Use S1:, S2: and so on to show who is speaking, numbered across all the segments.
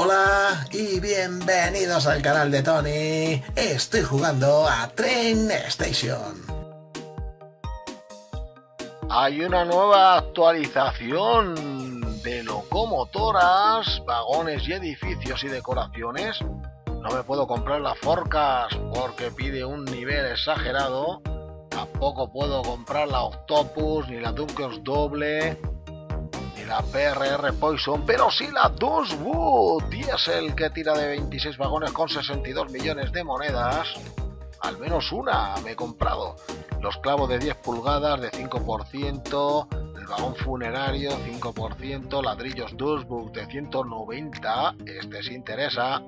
S1: Hola y bienvenidos al canal de Tony. Estoy jugando a Train Station.
S2: Hay una nueva actualización de locomotoras, vagones y edificios y decoraciones. No me puedo comprar la Forcas porque pide un nivel exagerado. Tampoco puedo comprar la Octopus ni la Dunkers doble la PRR Poison, pero sí la Duswood Diesel que tira de 26 vagones con 62 millones de monedas. Al menos una me he comprado. Los clavos de 10 pulgadas de 5%, el vagón funerario 5%, ladrillos Duswood de 190, este se interesa.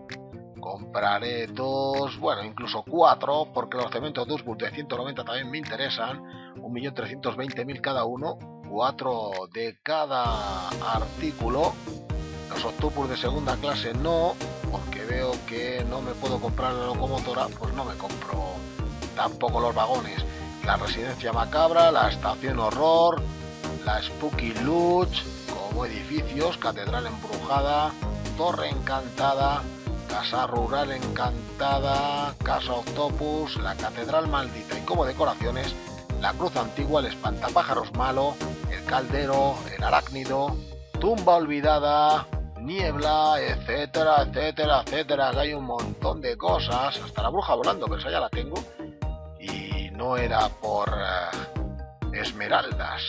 S2: Compraré dos, bueno, incluso cuatro, porque los cementos Duswood de 190 también me interesan. 1.320.000 cada uno 4 de cada artículo. Los octopus de segunda clase no, porque veo que no me puedo comprar la locomotora, pues no me compro tampoco los vagones. La residencia macabra, la estación horror, la Spooky Lodge, como edificios, catedral embrujada, torre encantada, casa rural encantada, casa octopus, la catedral maldita y como decoraciones, la cruz antigua, el espantapájaros malo, el caldero, el arácnido, tumba olvidada, niebla, etcétera, etcétera, etcétera. hay un montón de cosas, hasta la bruja volando, pero esa ya la tengo. Y no era por eh, esmeraldas.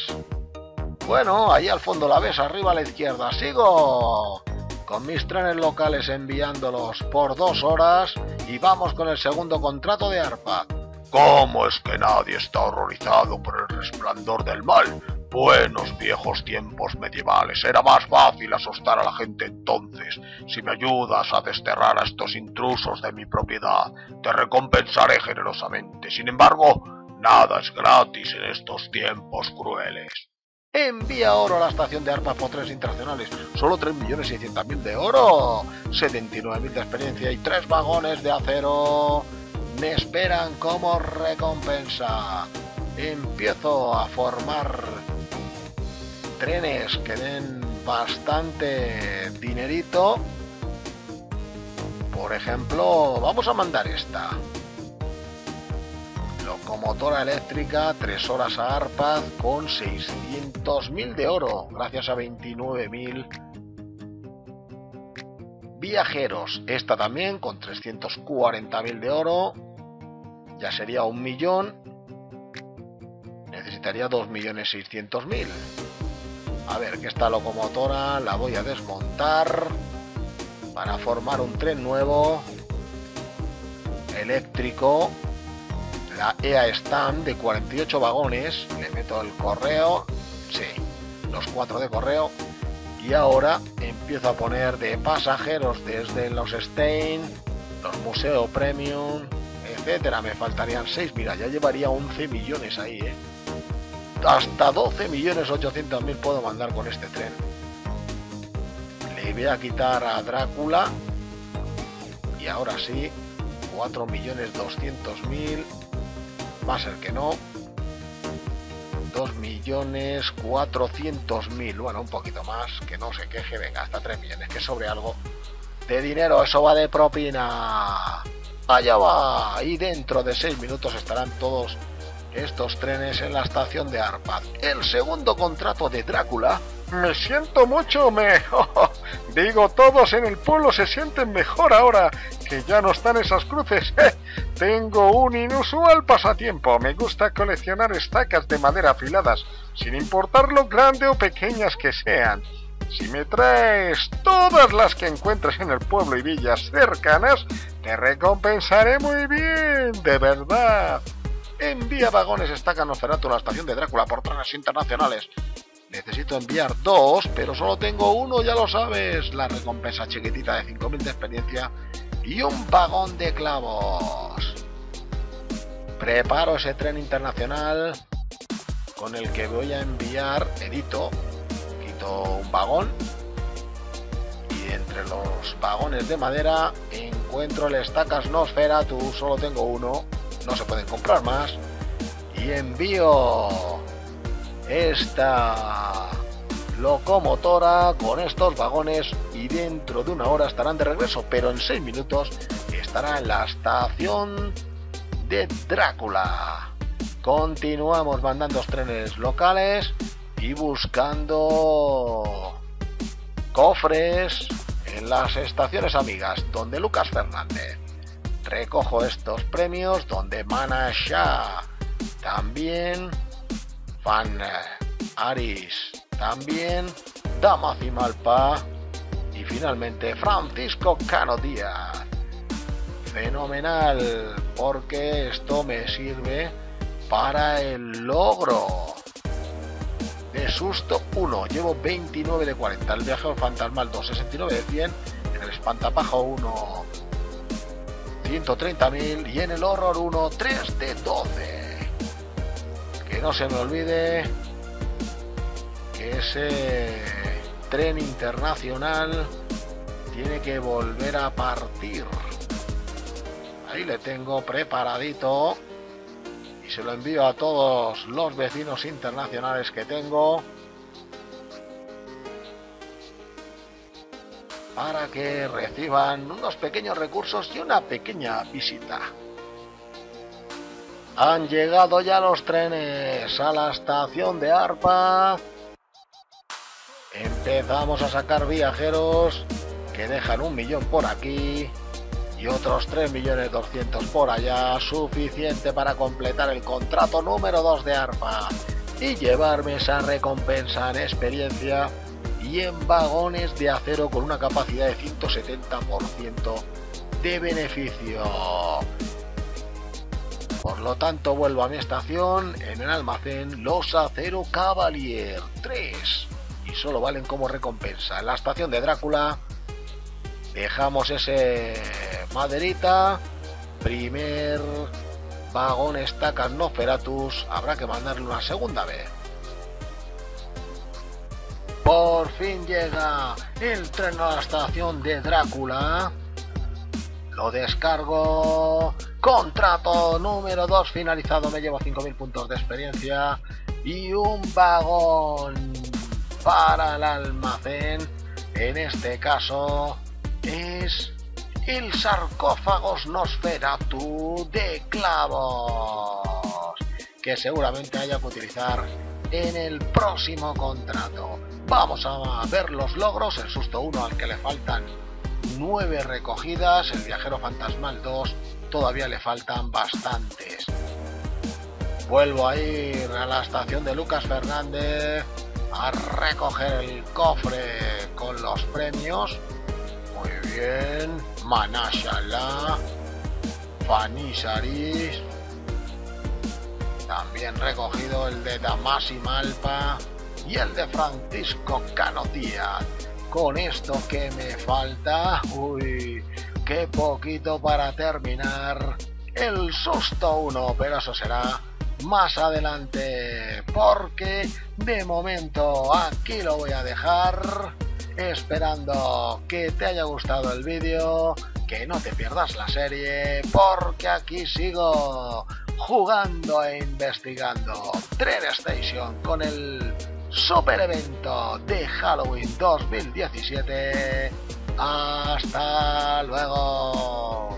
S2: Bueno, ahí al fondo la ves, arriba a la izquierda. Sigo con mis trenes locales enviándolos por dos horas y vamos con el segundo contrato de ARPA. ¿Cómo es que nadie está horrorizado por el resplandor del mal? Buenos viejos tiempos medievales. Era más fácil asustar a la gente entonces. Si me ayudas a desterrar a estos intrusos de mi propiedad, te recompensaré generosamente. Sin embargo, nada es gratis en estos tiempos crueles. Envía oro a la estación de arpas tres internacionales. Solo 3.600.000 de oro, 79.000 de experiencia y 3 vagones de acero me esperan como recompensa. Empiezo a formar trenes que den bastante dinerito. Por ejemplo, vamos a mandar esta. Locomotora eléctrica, 3 horas a Arpaz con 600.000 de oro, gracias a 29.000. Viajeros, esta también con 340.000 de oro, ya sería un millón. Necesitaría 2.600.000. A ver, que esta locomotora la voy a desmontar para formar un tren nuevo eléctrico. La EA Stand de 48 vagones. Le meto el correo. Sí, los cuatro de correo. Y ahora empiezo a poner de pasajeros desde los Stein, los Museo Premium, etcétera. Me faltarían 6. Mira, ya llevaría 11 millones ahí, ¿eh? hasta 12 millones 800 mil puedo mandar con este tren. Le voy a quitar a Drácula. Y ahora sí, 4 millones 200 mil. A ser que no. 2 millones 400 mil. Bueno, un poquito más. Que no se queje. Venga, hasta 3 millones. Que sobre algo de dinero. Eso va de propina. Allá va. Y dentro de 6 minutos estarán todos estos trenes en la estación de Arpad. El segundo contrato de Drácula. Me siento mucho mejor. Digo, todos en el pueblo se sienten mejor ahora que ya no están esas cruces. Tengo un inusual pasatiempo. Me gusta coleccionar estacas de madera afiladas, sin importar lo grande o pequeñas que sean. Si me traes todas las que encuentres en el pueblo y villas cercanas, te recompensaré muy bien, de verdad. Envía vagones estaca Nosferatu a la estación de Drácula por trenes internacionales. Necesito enviar dos, pero solo tengo uno, ya lo sabes. La recompensa chiquitita de 5.000 de experiencia y un vagón de clavos. Preparo ese tren internacional con el que voy a enviar, edito, quito un vagón y entre los vagones de madera encuentro el Stacas Nosferatu, solo tengo uno no se pueden comprar más. Y envío esta locomotora con estos vagones y dentro de una hora estarán de regreso, pero en seis minutos estará en la estación de Drácula. Continuamos mandando trenes locales y buscando cofres en las estaciones amigas donde Lucas Fernández. Recojo estos premios donde Mana Shah, también Fan Aris, también Damas Malpa y finalmente Francisco Cano Díaz. Fenomenal, porque esto me sirve para el logro de susto 1. Llevo 29 de 40. El viajero fantasmal 2, 69 de 100. En el espantapajo 1, 130.000. Y en el horror 1, 3 de 12. Que no se me olvide que ese tren internacional tiene que volver a partir. Ahí le tengo preparadito se lo envío a todos los vecinos internacionales que tengo para que reciban unos pequeños recursos y una pequeña visita. Han llegado ya los trenes a la estación de Arpa. Empezamos a sacar viajeros que dejan un millón por aquí y otros 3.200.000 por allá, suficiente para completar el contrato número 2 de ARPA y llevarme esa recompensa en experiencia y en vagones de acero con una capacidad de 170% de beneficio. Por lo tanto, vuelvo a mi estación en el almacén Los Acero Cavalier 3 y solo valen como recompensa. En la estación de Drácula dejamos ese maderita, primer vagón estaca Nosferatus, habrá que mandarle una segunda vez. Por fin llega el tren a la estación de Drácula. Lo descargo. Contrato número 2 finalizado. Me llevo 5.000 puntos de experiencia. Y un vagón para el almacén. En este caso es el sarcófagos Nosferatu de clavos, que seguramente haya que utilizar en el próximo contrato. Vamos a ver los logros, el susto 1 al que le faltan 9 recogidas, el viajero fantasmal 2 todavía le faltan bastantes. Vuelvo a ir a la estación de Lucas Fernández a recoger el cofre con los premios bien. Manashala. Fanisaris. También recogido el de Damasi Malpa y el de Francisco Canotía. Con esto que me falta, uy, qué poquito para terminar el susto 1, pero eso será más adelante, porque de momento aquí lo voy a dejar esperando que te haya gustado el vídeo, que no te pierdas la serie, porque aquí sigo jugando e investigando Tren Station con el super evento de Halloween 2017. Hasta luego.